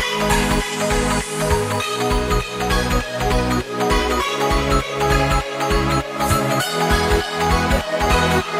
Thank you.